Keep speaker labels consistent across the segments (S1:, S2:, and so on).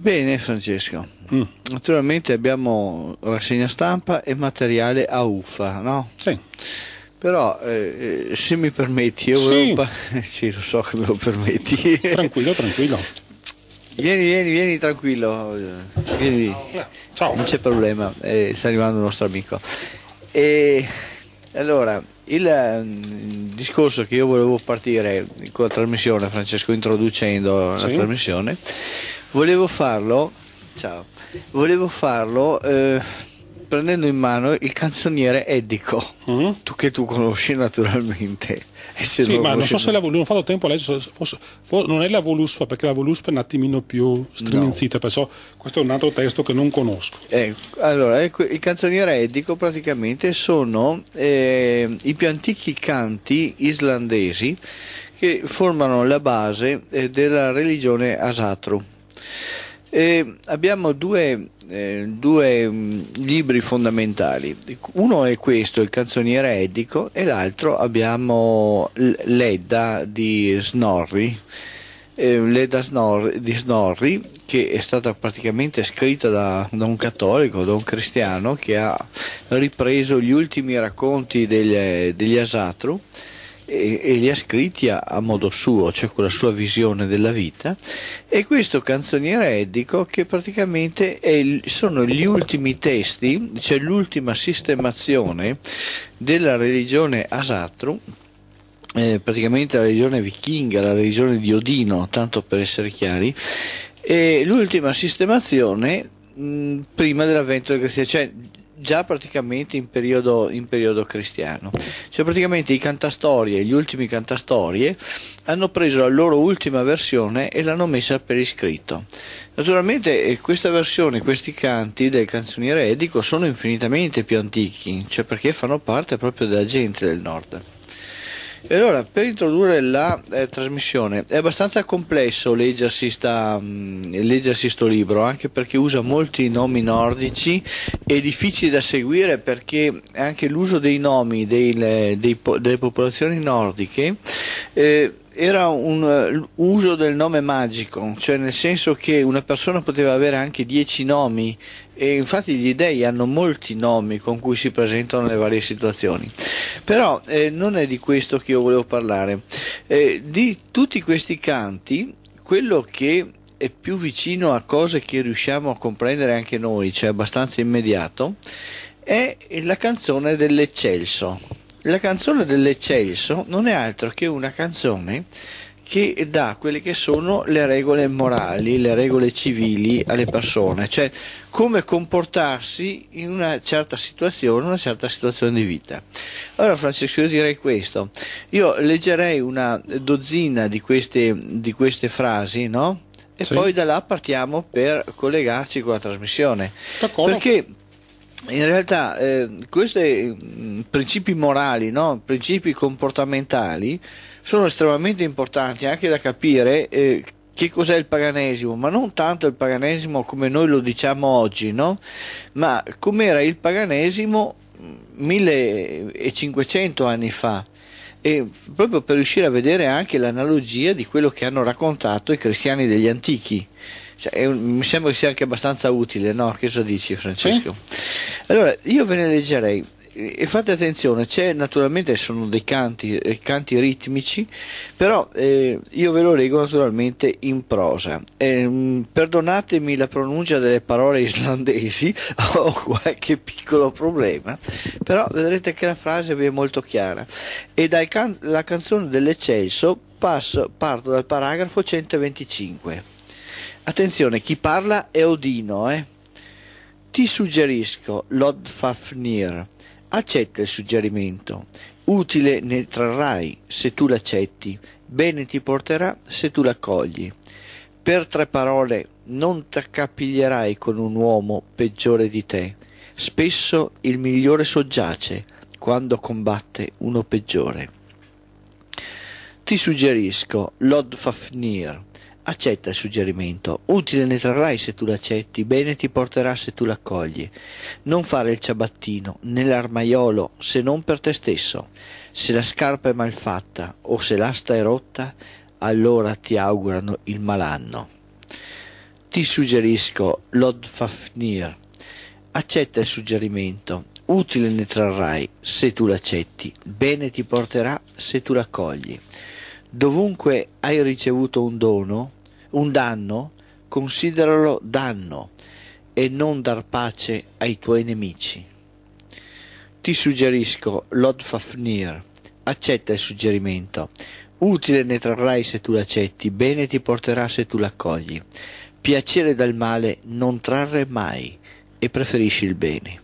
S1: Bene Francesco, mm. naturalmente abbiamo rassegna stampa e materiale a uffa, no?
S2: Sì.
S1: Però eh, se mi permetti, io sì. volevo... Pa- sì, lo so che me lo permetti.
S2: Tranquillo, tranquillo.
S1: Vieni, vieni, vieni tranquillo. Vieni.
S2: Ciao.
S1: Non c'è problema, eh, sta arrivando il nostro amico. E allora, il, il, discorso che io volevo partire con la trasmissione, Francesco, introducendo sì. la trasmissione, volevo farlo, ciao, volevo farlo eh, prendendo in mano il canzoniere Edico, mm-hmm. tu, che tu conosci naturalmente.
S2: Sì, ma non so se la, non ho fatto tempo a leggere, forse, forse, non è la Voluspa perché la Voluspa è un attimino più striminzita, no. perciò questo è un altro testo che non conosco.
S1: Eh, allora, ecco, il canzoniere Edico praticamente sono eh, i più antichi canti islandesi che formano la base eh, della religione Asatru. Abbiamo due eh, due mm, libri fondamentali. Uno è questo, il canzoniere edico, e l'altro abbiamo l'Edda di Snorri, eh, l'Edda Snorri, di Snorri, che è stata praticamente scritta da, da, un cattolico, da un cristiano, che ha ripreso gli ultimi racconti degli, degli Asatru e, e, li ha scritti a, a, modo suo, cioè con la sua visione della vita. E questo canzoniere edico che praticamente il, sono gli ultimi testi, cioè l'ultima sistemazione della religione Asatru, eh, praticamente la religione vichinga, la religione di Odino, tanto per essere chiari, e l'ultima sistemazione mh, prima dell'avvento del cristianesimo, cioè già praticamente in periodo, in periodo, cristiano. Cioè praticamente i cantastorie, gli ultimi cantastorie, hanno preso la loro ultima versione e l'hanno messa per iscritto. Naturalmente eh, questa versione, questi canti del canzoniere edico sono infinitamente più antichi, cioè perché fanno parte proprio della gente del nord. E allora, per introdurre la eh, trasmissione, è abbastanza complesso leggersi, mh, mm, libro, anche perché usa molti nomi nordici, è difficile da seguire perché anche l'uso dei nomi dei, dei, delle popolazioni nordiche eh, era un uh, uso del nome magico, cioè nel senso che una persona poteva avere anche dieci nomi e infatti gli dei hanno molti nomi con cui si presentano le varie situazioni. Però eh, non è di questo che io volevo parlare. Eh, di tutti questi canti, quello che è più vicino a cose che riusciamo a comprendere anche noi, cioè abbastanza immediato, è la canzone dell'Eccelso la canzone dell'Eccelso non è altro che una canzone che dà quelle che sono le regole morali, le regole civili alle persone, cioè come comportarsi in una certa situazione, una certa situazione di vita. Allora Francesco io direi questo, io leggerei una dozzina di queste, di queste frasi, no? E sì. poi da là partiamo per collegarci con la trasmissione.
S2: D'accordo.
S1: Perché in realtà eh, questi mm, principi morali, no? principi comportamentali, sono estremamente importanti anche da capire eh, che cos'è il paganesimo, ma non tanto il paganesimo come noi lo diciamo oggi, no? ma com'era il paganesimo 1500 mm, anni fa e proprio per riuscire a vedere anche l'analogia di quello che hanno raccontato i cristiani degli antichi. Cioè, un, mi sembra che sia anche abbastanza utile, no? Che cosa dici Francesco? Sì. Allora, io ve ne leggerei e fate attenzione, c'è naturalmente sono dei canti, eh, canti ritmici, però eh, io ve lo leggo naturalmente in prosa. Eh, perdonatemi la pronuncia delle parole islandesi, ho qualche piccolo problema, però vedrete che la frase vi è molto chiara. E dalla can- canzone dell'Eccelso passo, parto dal paragrafo 125. Attenzione, chi parla è Odino, eh? Ti suggerisco, Lord Fafnir, accetta il suggerimento. Utile ne trarrai se tu l'accetti, bene ti porterà se tu l'accogli. Per tre parole non t'accapiglierai con un uomo peggiore di te. Spesso il migliore soggiace quando combatte uno peggiore. Ti suggerisco, Lord Fafnir, accetta il suggerimento, utile ne trarrai se tu l'accetti, bene ti porterà se tu l'accogli. Non fare il ciabattino né l'armaiolo se non per te stesso. Se la scarpa è malfatta o se l'asta è rotta, allora ti augurano il malanno. Ti suggerisco Lord Fafnir. Accetta il suggerimento. Utile ne trarrai se tu l'accetti. Bene ti porterà se tu l'accogli. Dovunque hai ricevuto un dono, un danno, consideralo danno e non dar pace ai tuoi nemici. Ti suggerisco Lord Fafnir. Accetta il suggerimento. Utile ne trarrai se tu l'accetti, bene ti porterà se tu l'accogli. Piacere dal male non trarre mai e preferisci il bene.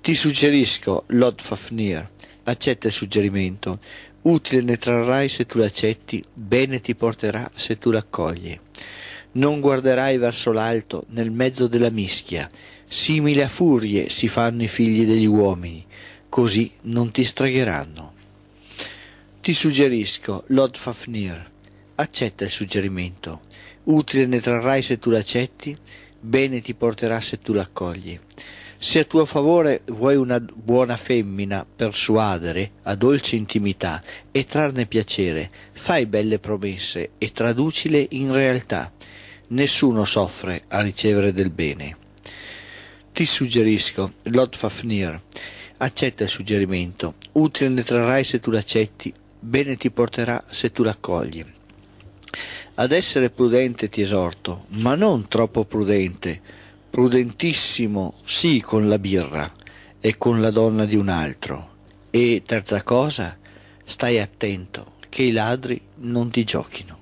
S1: Ti suggerisco, Lord Fafnir, accetta il suggerimento. Utile ne trarrai se tu l'accetti, bene ti porterà se tu l'accogli. Non guarderai verso l'alto nel mezzo della mischia, simile a furie si fanno i figli degli uomini, così non ti stregheranno. Ti suggerisco, Lord Fafnir, accetta il suggerimento. Utile ne trarrai se tu l'accetti, bene ti porterà se tu l'accogli. Se a tuo favore vuoi una buona femmina persuadere a dolce intimità e trarne piacere, fai belle promesse e traducile in realtà. Nessuno soffre a ricevere del bene. Ti suggerisco, Lord Fafnir, accetta il suggerimento. Utile ne trarrai se tu l'accetti, bene ti porterà se tu l'accogli. Ad essere prudente ti esorto, ma non troppo prudente, prudentissimo sì con la birra e con la donna di un altro. E terza cosa, stai attento che i ladri non ti giochino.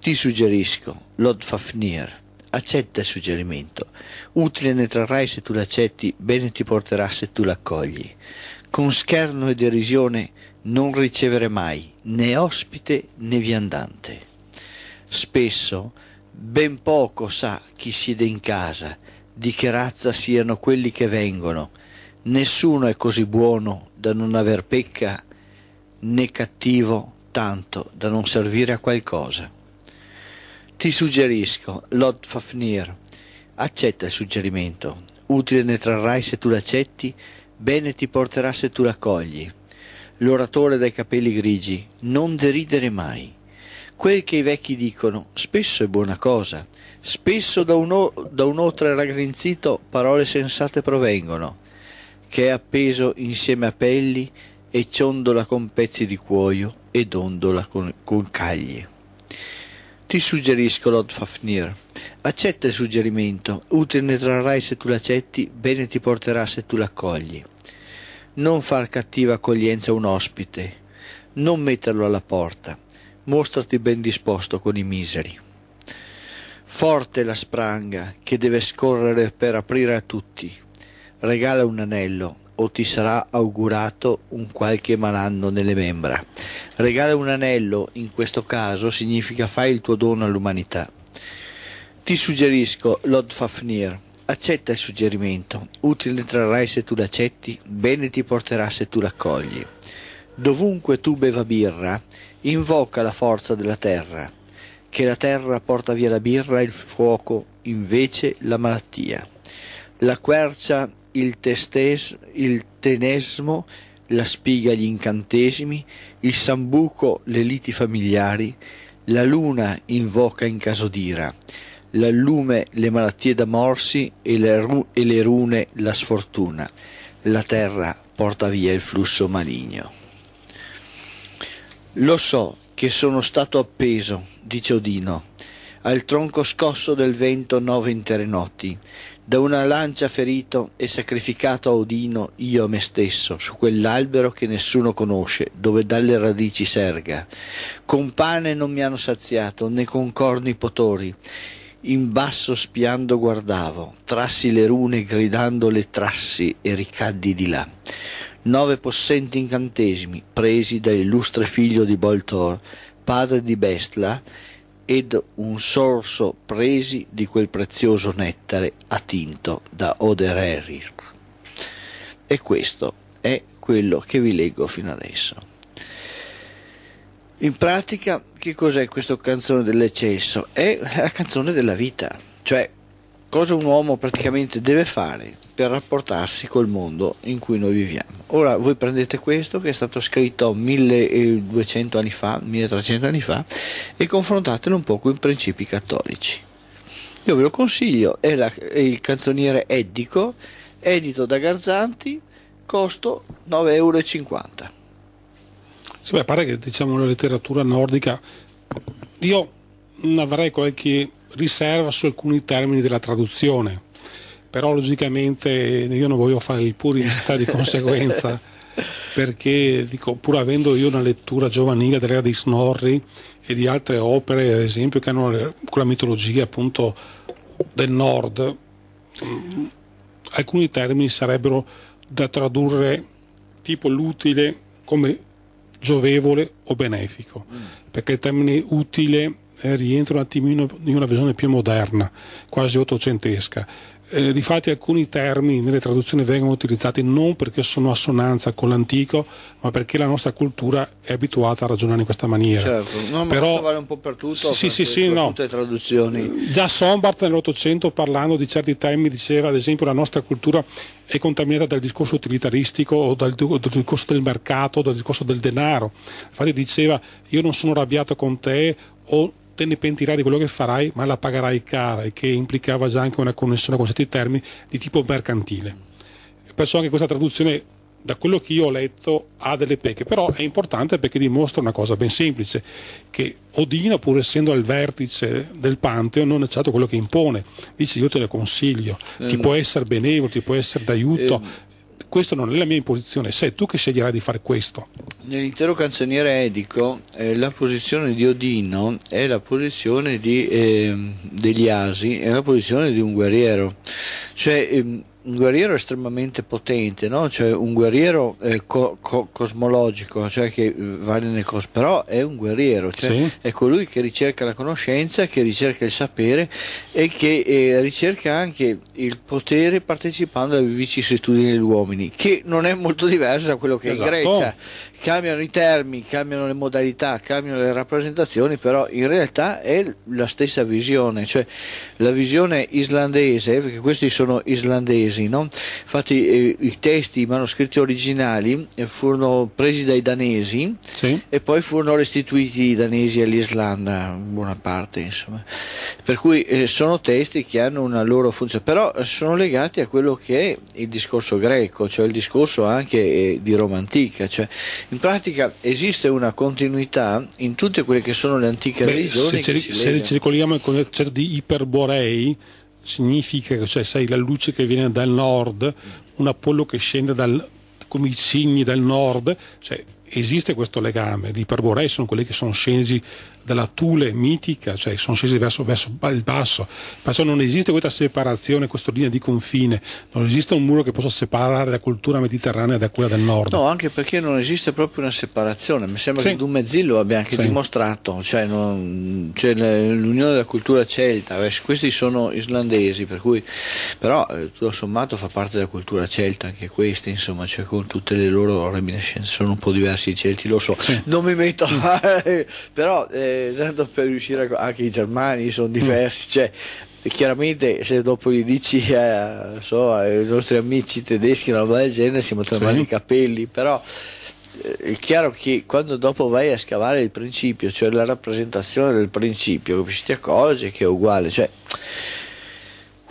S1: Ti suggerisco, Lord Fafnir, accetta il suggerimento. Utile ne trarrai se tu l'accetti, bene ti porterà se tu l'accogli. Con scherno e derisione non ricevere mai né ospite né viandante. Spesso ben poco sa chi siede in casa di che razza siano quelli che vengono. Nessuno è così buono da non aver pecca né cattivo tanto da non servire a qualcosa. Ti suggerisco, Lord Fafnir, accetta il suggerimento. Utile ne trarrai se tu l'accetti, bene ti porterà se tu l'accogli. L'oratore dai capelli grigi, non deridere mai Quel che i vecchi dicono spesso è buona cosa, spesso da un, da un raggrinzito parole sensate provengono, che è appeso insieme a pelli e ciondola con pezzi di cuoio e dondola con, con caglie. Ti suggerisco, Lord Fafnir, accetta il suggerimento, utile ne trarrai se tu l'accetti, bene ti porterà se tu l'accogli. Non far cattiva accoglienza a un ospite, non metterlo alla porta, mostrati ben disposto con i miseri. Forte la spranga che deve scorrere per aprire a tutti. Regala un anello o ti sarà augurato un qualche malanno nelle membra. Regala un anello, in questo caso, significa fai il tuo dono all'umanità. Ti suggerisco, Lord Fafnir, accetta il suggerimento. Utile trarrai se tu l'accetti, bene ti porterà se tu l'accogli. Dovunque tu beva birra, invoca la forza della terra, che la terra porta via la birra e il fuoco invece la malattia. La quercia il, testes, il tenesmo, la spiga gli incantesimi, il sambuco le liti familiari, la luna invoca in caso d'ira, l'allume le malattie da morsi e le, ru- e le rune la sfortuna, la terra porta via il flusso maligno. Lo so che sono stato appeso, dice Odino, al tronco scosso del vento nove intere notti, da una lancia ferito e sacrificato a Odino io a me stesso, su quell'albero che nessuno conosce, dove dalle radici serga. Con pane non mi hanno saziato, né con corni potori. In basso spiando guardavo, trassi le rune gridando le trassi e ricaddi di là nove possenti incantesimi presi dall'illustre figlio di Boltor, padre di Bestla, ed un sorso presi di quel prezioso nettare attinto da Odererir. E questo è quello che vi leggo fino adesso. In pratica, che cos'è questa canzone dell'eccesso? È la canzone della vita, cioè cosa un uomo praticamente deve fare per rapportarsi col mondo in cui noi viviamo. Ora voi prendete questo che è stato scritto 1200 anni fa, 1300 anni fa e confrontatelo un po' con i principi cattolici. Io ve lo consiglio, è, la, è il canzoniere Eddico, edito da Garzanti, costo 9,50 euro.
S2: Sì, beh, pare che diciamo la letteratura nordica, io avrei qualche riserva su alcuni termini della traduzione, però logicamente io non voglio fare il purista di conseguenza, perché dico, pur avendo io una lettura giovanile dell'era di Snorri e di altre opere, ad esempio, che hanno quella mitologia appunto del nord, alcuni termini sarebbero da tradurre tipo l'utile come giovevole o benefico, mm. perché il termine utile eh, rientra un attimino in una visione più moderna, quasi ottocentesca. Eh, difatti alcuni termini nelle traduzioni vengono utilizzati non perché sono assonanza con l'antico, ma perché la nostra cultura è abituata a ragionare in questa maniera.
S1: Certo, no, ma Però, vale un po' per tutto,
S2: sì, sì, sì, no.
S1: tutte le traduzioni.
S2: Già Sombart nell'Ottocento parlando di certi termini diceva ad esempio la nostra cultura è contaminata dal discorso utilitaristico o dal, dal, discorso del mercato, dal discorso del denaro. Infatti diceva io non sono arrabbiato con te o te ne pentirai di quello che farai, ma la pagherai cara e che implicava già anche una connessione con certi termini di tipo mercantile. Perciò anche questa traduzione, da quello che io ho letto, ha delle pecche, però è importante perché dimostra una cosa ben semplice, che Odino, pur essendo al vertice del Pantheon, non è stato quello che impone, dice io te lo consiglio, eh, ti può essere benevolo, ti può essere d'aiuto, eh, questo non è la mia imposizione, sei tu che sceglierai di fare questo.
S1: Nell'intero canzoniere edico eh, la posizione di Odino è la posizione di, eh, degli asi, è la posizione di un guerriero, cioè eh, un guerriero estremamente potente, no? cioè un guerriero eh, co- co- cosmologico, cioè che eh, vale nel cosmos, però è un guerriero, cioè sì. è colui che ricerca la conoscenza, che ricerca il sapere e che eh, ricerca anche il potere partecipando alle vicissitudini degli uomini, che non è molto diverso da quello che esatto. è in esatto. Grecia, cambiano i termini, cambiano le modalità, cambiano le rappresentazioni, però in realtà è la stessa visione, cioè la visione islandese, perché questi sono islandesi, no? infatti eh, i testi, i manoscritti originali eh, furono presi dai danesi sì. e poi furono restituiti i danesi all'Islanda, in buona parte, insomma. per cui eh, sono testi che hanno una loro funzione, però sono legati a quello che è il discorso greco, cioè il discorso anche eh, di Roma antica, cioè in pratica esiste una continuità in tutte quelle che sono le antiche Beh, religioni.
S2: Se, ci, se ci ricolleghiamo al concetto di iperborei, significa che cioè, sai, la luce che viene dal nord, un Apollo che scende dal, come i segni dal nord, cioè, esiste questo legame. Gli iperborei sono quelli che sono scesi dalla Tule mitica, cioè sono scesi verso, verso, il basso, perciò non esiste questa separazione, questa linea di confine, non esiste un muro che possa separare la cultura mediterranea da quella del nord.
S1: No, anche perché non esiste proprio una separazione, mi sembra sì. che Dumezzillo abbia anche sì. dimostrato, cioè, non, cioè, l'unione della cultura celta, questi sono islandesi, per cui, però eh, tutto sommato fa parte della cultura celta anche questi, insomma, cioè, con tutte le loro reminiscenze, sono un po' diversi i celti, lo so, sì. non mi metto a... però... Eh, tanto per riuscire a, anche i germani sono diversi, cioè chiaramente se dopo gli dici eh, so, ai nostri amici tedeschi una roba del genere si mettono sì. i capelli, però eh, è chiaro che quando dopo vai a scavare il principio, cioè la rappresentazione del principio, ti accorgi che è uguale, cioè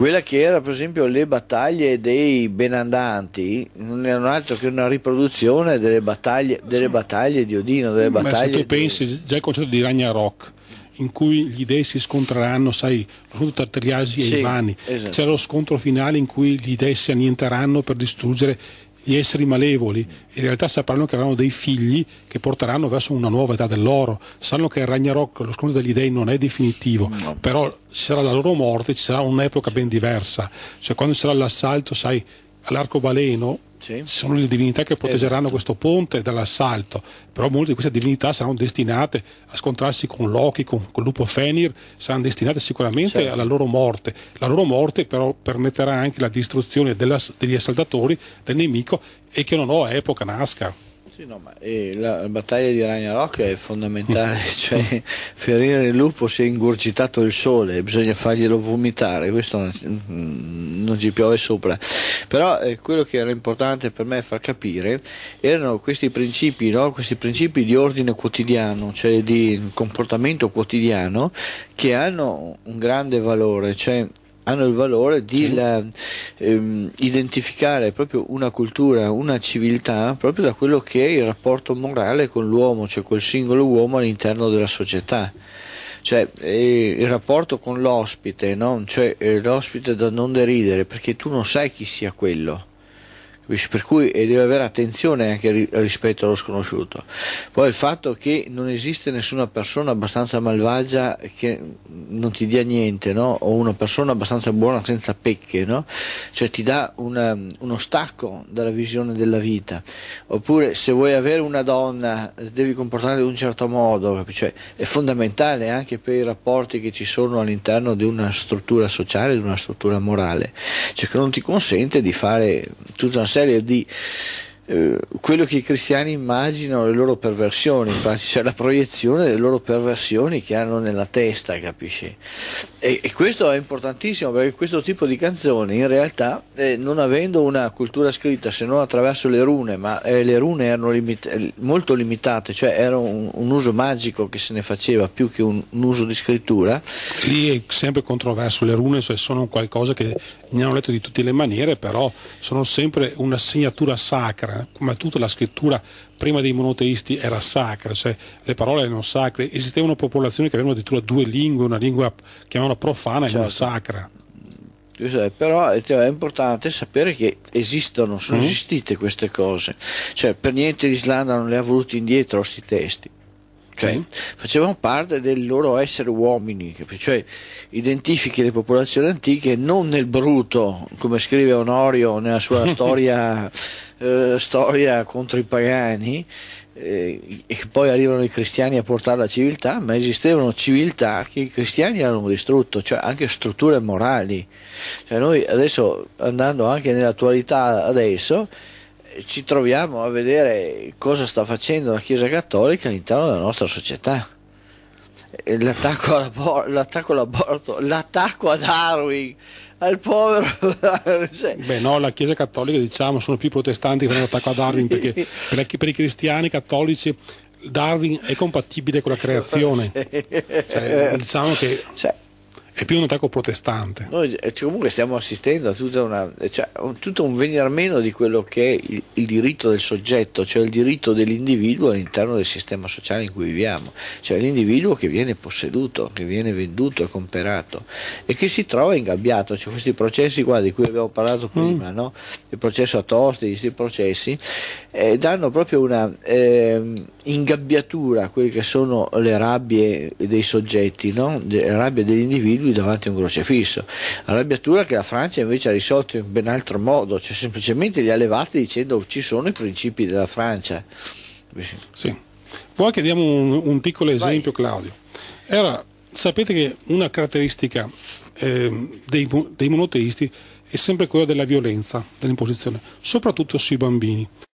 S1: quella che era per esempio le battaglie dei benandanti non erano altro che una riproduzione delle battaglie, delle battaglie di Odino delle battaglie
S2: se tu pensi di... già al concetto di Ragnarok in cui gli dei si scontreranno, sai, soprattutto Tartariasi e sì, Ivani. Esatto. C'è lo scontro finale in cui gli dei si annienteranno per distruggere gli esseri malevoli, in realtà sapranno che avranno dei figli che porteranno verso una nuova età dell'oro, sanno che il Ragnarok, lo scontro degli dei non è definitivo, no. però ci sarà la loro morte, ci sarà un'epoca ben diversa, cioè quando ci sarà l'assalto, sai, all'arcobaleno sì. sono le divinità che proteggeranno esatto. questo ponte dall'assalto, però molte di queste divinità saranno destinate a scontrarsi con Loki, con, con Lupo Fenir, saranno destinate sicuramente certo. alla loro morte. La loro morte però permetterà anche la distruzione della, degli assaltatori, del nemico e che non ho epoca nasca.
S1: Sì, no, ma, eh, la, la, battaglia di Ragnarok è fondamentale, cioè ferire il lupo si è ingurgitato il sole, bisogna farglielo vomitare, questo non, non ci piove sopra. Però eh, quello che era importante per me far capire erano questi principi, no? questi principi di ordine quotidiano, cioè di comportamento quotidiano, che hanno un grande valore, cioè hanno il valore di sì. la, ehm, identificare proprio una cultura, una civiltà, proprio da quello che è il rapporto morale con l'uomo, cioè col singolo uomo all'interno della società. Cioè eh, il rapporto con l'ospite, no? cioè eh, l'ospite da non deridere, perché tu non sai chi sia quello per cui deve avere attenzione anche rispetto allo sconosciuto. Poi il fatto che non esiste nessuna persona abbastanza malvagia che non ti dia niente, no? o una persona abbastanza buona senza pecche, no? cioè ti dà una, uno stacco dalla visione della vita. Oppure se vuoi avere una donna devi comportarti in un certo modo, cioè, è fondamentale anche per i rapporti che ci sono all'interno di una struttura sociale, di una struttura morale, cioè che non ti consente di fare tutta una serie di eh, quello che i cristiani immaginano le loro perversioni, cioè la proiezione delle loro perversioni che hanno nella testa, capisci? E, e questo è importantissimo perché questo tipo di canzoni in realtà, eh, non avendo una cultura scritta se non attraverso le rune, ma eh, le rune erano limit- molto limitate, cioè era un, un, uso magico che se ne faceva più che un, un, uso di scrittura.
S2: Lì è sempre controverso, le rune cioè, sono qualcosa che ne hanno letto di tutte le maniere, però sono sempre una segnatura sacra sacra, come tutta la scrittura prima dei monoteisti era sacra, cioè le parole erano sacre, esistevano popolazioni che avevano addirittura due lingue, una lingua chiamavano profana certo. e una certo. sacra.
S1: Però è importante sapere che esistono, sono mm. esistite queste cose, cioè per niente l'Islanda non le ha voluti indietro questi testi. Cioè, sì. facevano parte del loro essere uomini, cioè identifichi le popolazioni antiche non nel bruto, come scrive Onorio nella sua storia eh, storia contro i pagani eh, e poi arrivano i cristiani a portare la civiltà, ma esistevano civiltà che i cristiani hanno distrutto, cioè anche strutture morali. Cioè noi adesso, andando anche nell'attualità adesso, ci troviamo a vedere cosa sta facendo la Chiesa Cattolica all'interno della nostra società. L'attacco, all'aborto, l'attacco, l'attacco a Darwin, al povero.
S2: cioè. Beh, no, la Chiesa Cattolica diciamo sono più protestanti che fanno attacco a Darwin perché per, per, i cristiani cattolici Darwin è compatibile con la creazione. Cioè, diciamo che. Cioè è più un attacco protestante.
S1: Noi eh, comunque stiamo assistendo a tutta una, cioè, tutto un venir meno di quello che è il, il, diritto del soggetto, cioè il diritto dell'individuo all'interno del sistema sociale in cui viviamo, cioè l'individuo che viene posseduto, che viene venduto e comperato e che si trova ingabbiato. Cioè, questi processi qua di cui abbiamo parlato prima, mm. no? il processo a tosti, questi processi, eh, danno proprio una eh, ingabbiatura a quelle che sono le rabbie dei soggetti, no? le rabbie degli individui lui davanti a un crocefisso. Arrabbiatura che la Francia invece ha risolto in ben altro modo, cioè semplicemente li ha levati dicendo ci sono i principi della Francia.
S2: Sì. Vuoi che diamo un, un piccolo esempio, Vai. Claudio? Era, sapete che una caratteristica eh, dei, dei monoteisti è sempre quella della violenza, dell'imposizione, soprattutto sui bambini.